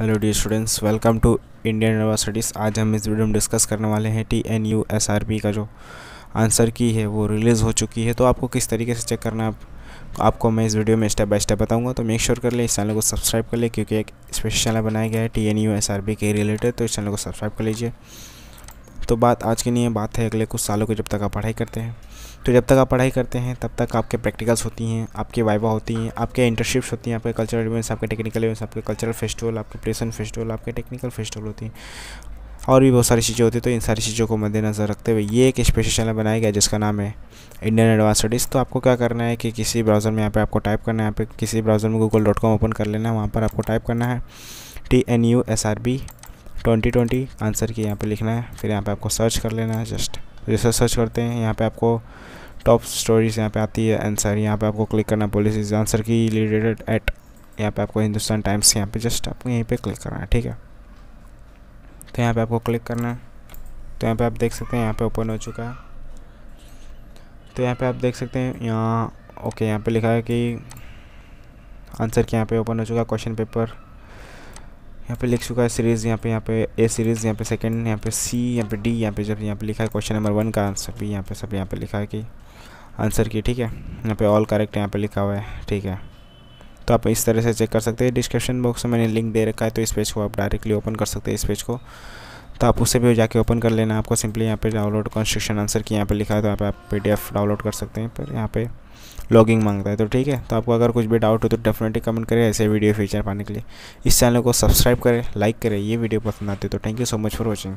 Hello the students welcome to Indian universities आज हम इस वीडियो में डिस्कस करने वाले हैं T N U S R P का जो आंसर की है, वो रिलीज़ हो चुकी है। तो आपको किस तरीके से चेक करना है आप आपको मैं इस वीडियो में स्टेप बाय स्टेप बताऊँगा। तो मेक श्योर कर ले, इस चैनल को सब्सक्राइब कर ले, क्योंकि एक स्पेशल चैनल बनाया गया है T N U S R P के रिलेटेड तो इस चैनल को सब्सक्राइब कर लीजिए। तो बात आज की नहीं है बात है, अगले कुछ सालों को जब तक आप पढ़ाई करते हैं। तो जब तक आप पढ़ाई करते हैं, तब तक आपके प्रैक्टिकल्स होती हैं, आपके वाइवा होती हैं, आपके इंटर्नशिप्स होती हैं, आपके कल्चरल इवेंट्स आपके टेक्निकल इवेंट्स आपके कल्चरल फेस्टिवल आपके प्लेसन फेस्टिवल आपके टेक्निकल फेस्टिवल होती हैं। और भी बहुत सारी चीज़ें होती हैं तो इन सारी चीज़ों को मद्देनज़र रखते हुए ये एक स्पेशल चैनल बनाया गया जिसका नाम है इंडियन एडवांस स्टडीज़ तो आपको क्या करना है कि किसी ब्राउज़र में यहाँ पे आपको टाइप करना है, यहाँ पे किसी ब्राउज़र में गूगल डॉट कॉम ओपन कर लेना है, वहाँ पर आपको टाइप करना है T N U S R B twenty twenty answer की यहाँ पे लिखना है फिर यहाँ पे आपको सर्च कर लेना है जस्ट जैसे सर्च करते हैं यहाँ पे आपको टॉप स्टोरीज यहाँ पे आती है आंसर यहाँ पे आपको क्लिक करना पॉलिसीज़ आंसर की रिलेटेड एट यहाँ पे आपको हिंदुस्तान टाइम्स यहाँ पे जस्ट आपको यहीं पे क्लिक करना है ठीक है तो यहाँ पे आपको क्लिक करना है तो यहाँ पे आप देख सकते हैं यहाँ पे ओपन हो चुका है तो यहाँ पे आप देख सकते हैं यहाँ ओके यहाँ पे लिखा है कि आंसर के यहाँ पे ओपन हो चुका है क्वेश्चन पेपर यहाँ पे लिख चुका है सीरीज़ यहाँ पे यहाँ पे ए सीरीज़ यहाँ पे सेकंड यहाँ पे सी यहाँ पे डी यहाँ पे जब यहाँ पे लिखा है क्वेश्चन नंबर वन का आंसर भी यहाँ पे सब यहाँ पे लिखा है कि आंसर की ठीक है यहाँ पे ऑल करेक्ट यहाँ पे लिखा हुआ है ठीक है तो आप इस तरह से चेक कर सकते हैं डिस्क्रिप्शन बॉक्स में मैंने लिंक दे रखा है तो इस पेज को आप डायरेक्टली ओपन कर सकते हैं इस पेज को तो आप उसे भी जाके ओपन कर लेना आपको सिंपली यहाँ पे डाउनलोड कॉन्स्ट्रक्शन आंसर की यहाँ पे लिखा है तो यहाँ पे आप पीडीएफ डाउनलोड कर सकते हैं पर यहाँ पे लॉगिंग माँगता है। तो ठीक है तो आपको अगर कुछ भी डाउट हो तो डेफिनेटली कमेंट करें ऐसे वीडियो फीचर पाने के लिए। इस चैनल को सब्सक्राइब करें लाइक करें, ये वीडियो पसंद आती है तो thank you so much for watching